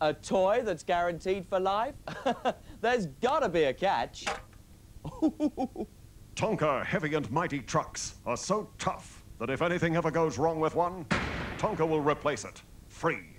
A toy that's guaranteed for life? There's gotta be a catch. Tonka heavy and mighty trucks are so tough that if anything ever goes wrong with one, Tonka will replace it, free